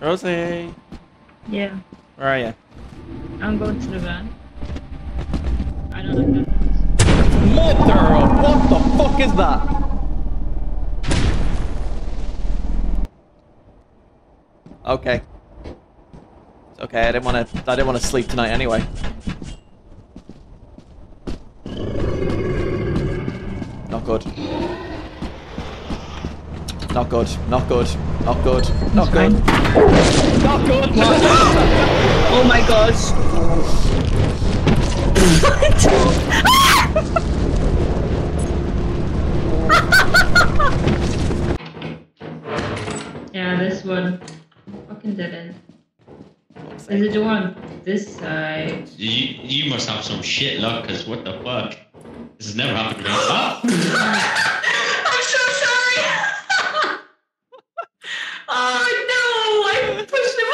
Rosie, Yeah. where are you? I'm going to the van. I don't know. Mother of what the fuck is that? Okay. It's okay. I didn't want to. I didn't want to sleep tonight anyway. Not good. Not good. Not good. Not good. Not good. Not good. Oh my gosh. yeah, this one. Fucking dead end. Is it the one this side? You you must have some shit luck, cause what the fuck? This has never happened to me. Ah! Oh! I'm so sorry. oh no! I pushed him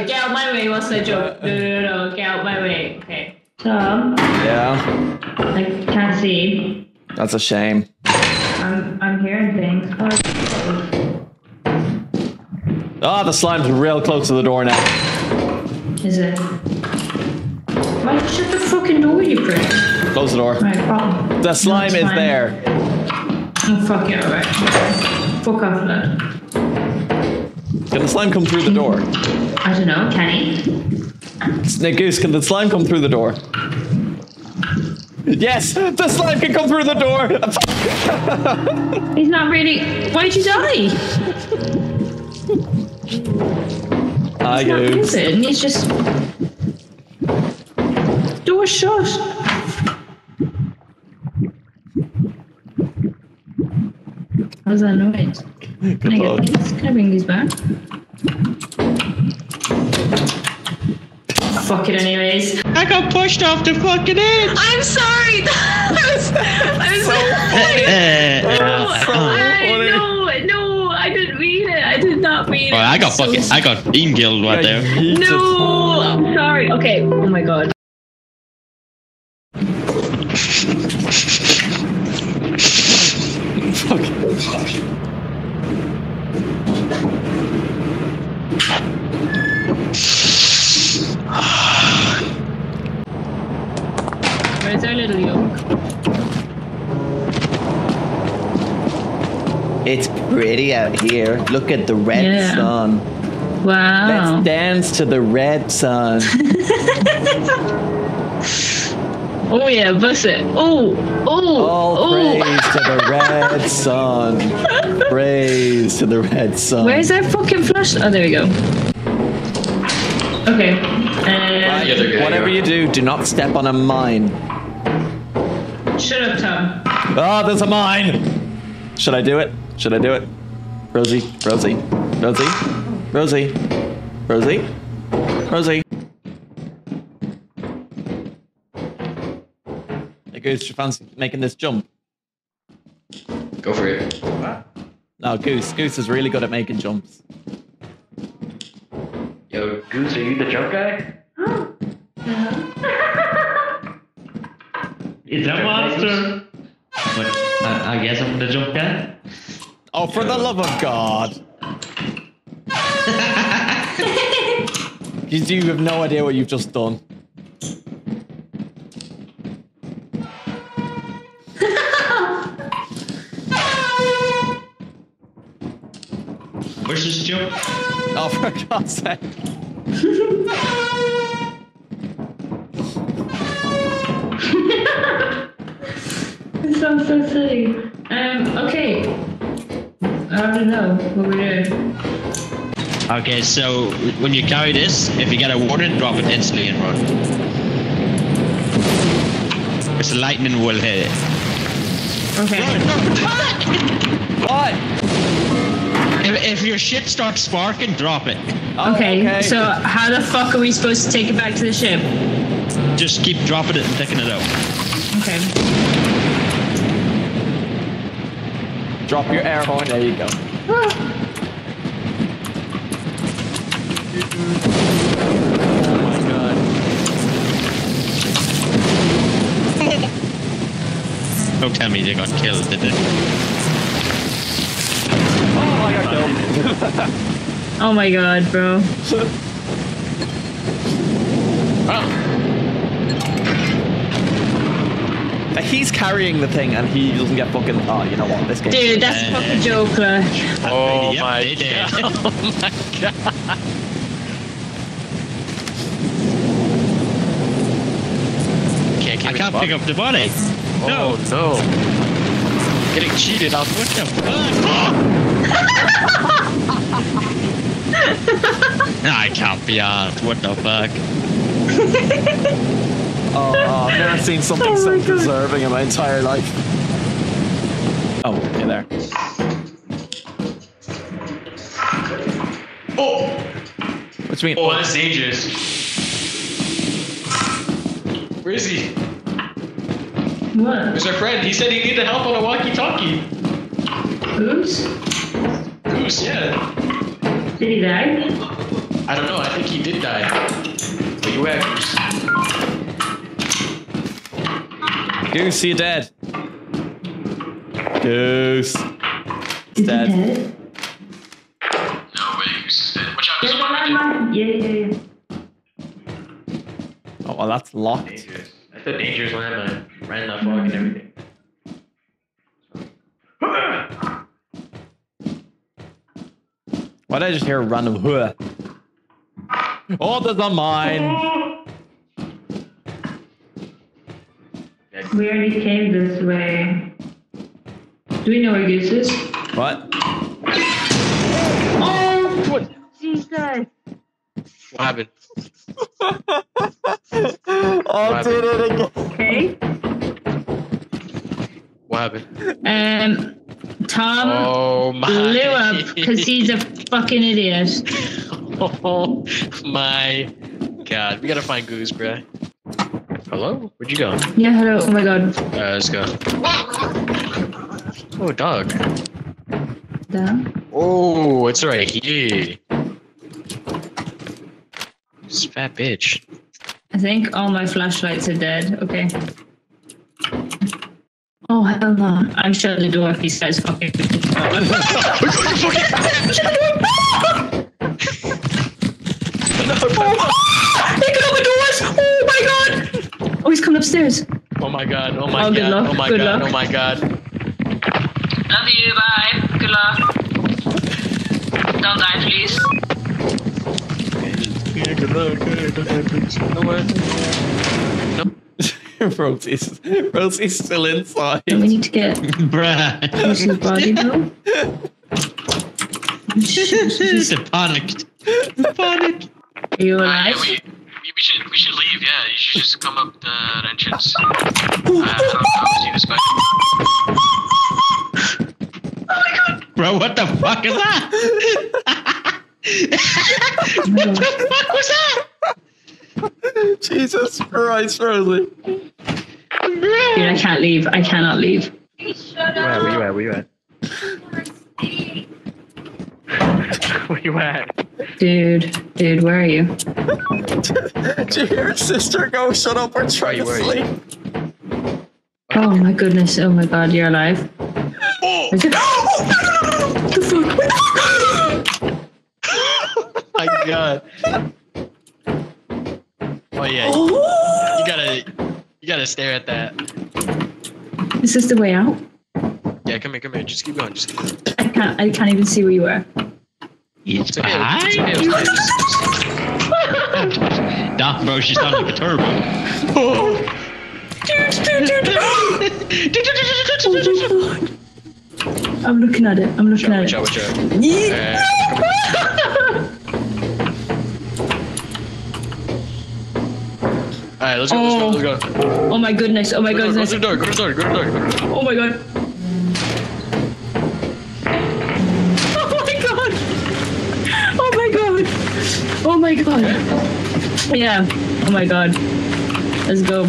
off. Get out my way what's I joke? No, no, no, no, get out my way. Okay. Tom, Yeah. I can't see. That's a shame. I'm I'm hearing things. Oh, Oh, the slime's real close to the door now. is it? Why you shut the fucking door, you prick? Close the door. Right, problem. The slime it's is fine. there. Oh fuck yeah, right. Fuck off, lad. Can the slime come through the door? I don't know, can he? Snake Goose, can the slime come through the door? Yes, the slime can come through the door. He's not really. Why'd you die? Hi, He's not moving. He's just. Door shut. How's that noise? Can I luck. get these? Can I bring these back? Fuck it, anyways. I got pushed off the fucking edge. I'm sorry. I was. I was. I funny. no, no, I didn't mean it. I did not mean it. Oh, I got So fucking, I got beam killed right there. No, I'm sorry. Okay. Oh my god. Where's our little yolk? It's pretty out here. Look at the red Yeah. sun. Wow. Let's dance to the red sun. Oh yeah, bust it. Oh, oh, All oh. praise to the red sun. Praise to the red sun. Where's our fucking flash? Oh, there we go. Okay. Uh, Yeah, they're Whatever you do, do not step on a mine. shut up, Tom. Oh, there's a mine. Should I do it? Should I do it? Rosie, Rosie, Rosie, Rosie, Rosie, Rosie. Goose, do you fancy making this jump? Go for it. No, Goose. Goose is really good at making jumps. Yo, Goose, are you the jump guy? Is that monster? But I, I guess I'm the jump guy. Oh, for the love of God. you, you have no idea what you've just done. Where's this? Oh, for God's sake. This sounds so silly. Um, okay. I don't know what we're doing. Okay, so when you carry this, if you get a warning, drop it instantly and run. Because the lightning will hit it. Okay. What? If, if your shit starts sparking, drop it. Oh, Okay, so how the fuck are we supposed to take it back to the ship? Just keep dropping it and taking it out. Okay. Drop your air horn. There you go. Oh my god. Don't tell me they got killed, did they? Oh, I got killed. Oh my god, bro. Oh, He's carrying the thing and he doesn't get fucking. Oh, you know what? This game. Dude, that's a fucking joke, like. Oh Yep, my god. Oh my god. Can't I me can't pick up the body. Oh no. Getting cheated out. What the fuck? I can't be asked. What the fuck? Oh, I've never seen something Oh so God. deserving in my entire life. Oh, okay, there. Oh, What do you mean? oh, that's dangerous. Where is he? What? Where's our friend? He said he needed help on a walkie-talkie. Who's? Goose, yeah. Did he die? I don't know. I think he did die. Where you at, Goose? Goose, you dead. Goose. Is Dead. dead? No way, Goose is dead. Watch out, Yeah, there's yeah, one yeah, yeah, yeah. Oh, well, that's locked. Dangerous. That's a dangerous landmine. Right in that fog and everything. Why did I just hear a random huh? Oh, there's a mine. We already came this way. Do we know where Goose is? What? Oh! What? Jesus! What happened? Oh, did it again. Okay. What happened? Um, Tom Oh blew up because he's a fucking idiot. Oh my god. We gotta find Goose, bruh. Hello? Where'd you go? Yeah, hello. Oh my god. let's go. Oh, dog. Down. Oh, it's right here. This fat bitch. I think all my flashlights are dead. Okay. Oh hell no! I'm shutting the door if he starts fucking. They can open doors! Oh my god! Oh, he's coming upstairs. Oh my god. Oh my Oh, god. luck, Oh my good god. luck. Oh my god. Love you. Bye. Good luck. Don't die, please. No way. Rosie's, Rosie's still inside. So we need to get Bruh. Lucy's body though. He's panicked. Panicked. Are you Uh, alive? yeah, we, we, we should we should leave. Yeah, you should just come up the entrance. Uh, I don't know how see this guy. Bro, what the fuck is that? what the fuck was that? Jesus Christ, Rosie. Dude, I can't leave. I cannot leave. Where, where you at? Where you at? Where are you at? Dude, dude, where are you? Did you hear your sister go, shut up, we're trying to Where are you? sleep? Oh my goodness. Oh my god, you're alive. Oh! Is it- the fuck? My God. Oh yeah, you, you gotta you gotta stare at that. Is this the way out? Yeah, come here, come here. Just keep going. Just keep going. I can't. I can't even see where you are. He's It's okay. It's okay. behind. It's okay. Just- just- bro, she's sounding like a turbo. Oh, I'm looking at it. I'm looking Watch at it. watch out, watch out. Uh, Alright, let's go, let's go, let's go. Oh my goodness. Oh my Go goodness. door, go to the door, go to the door, go to the door. Oh my god. Oh my god. Oh my god. Oh my god. Yeah. Oh my god. Let's go.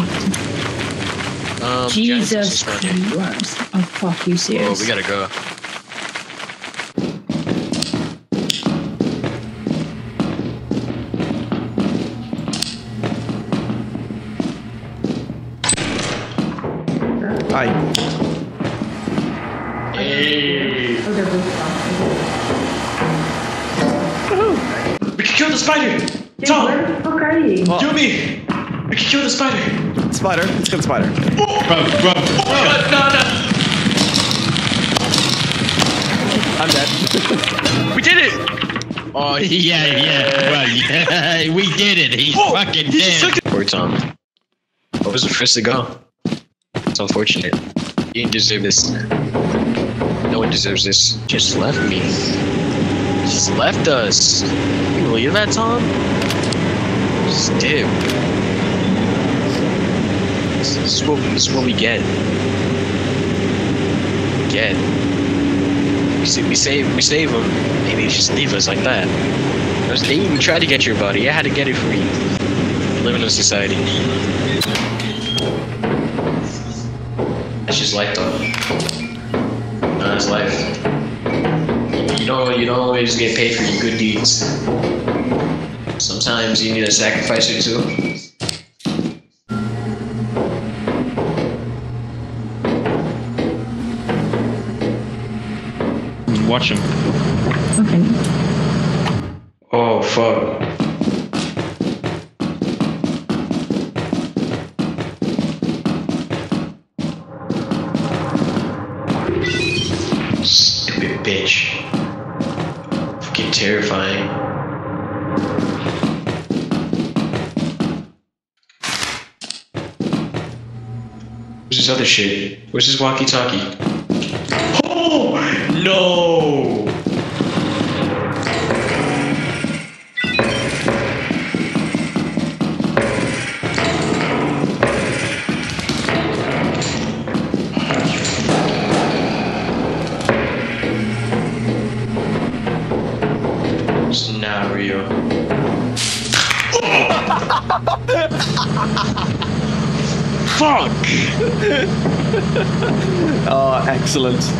Um, Jesus Genesis is running. Christ. Oh fuck you serious? Oh, we gotta go. Hey. Oh, they're kill the spider! Dude, Tom! where the fuck are you? Well- Kill me! I can kill the spider! Spider. Let's kill the spider. Oh. Bro, bro, Oh god, no, no! I'm dead. We did it! Oh, yeah, yeah. Well, yeah. we did it. He's Oh, fucking he dead. it. Poor Tom. What was the first to go? It's unfortunate. You didn't deserve this. No one deserves this. Just left me. Just left us. Can you believe that, Tom? Just did. This is what, this is what we get. Get. We, sa- we save we save them, and they just leave us like that. There's- They even tried to get your body. I had to get it for you. Live in a society. That's just though. No, that's life. You don't. You don't always get paid for your good deeds. Sometimes you need a sacrifice or two. Watch him. Okay. Oh fuck. Stupid bitch. Fucking terrifying. Where's this other shit? Where's this walkie-talkie? Oh no! Oh, excellent.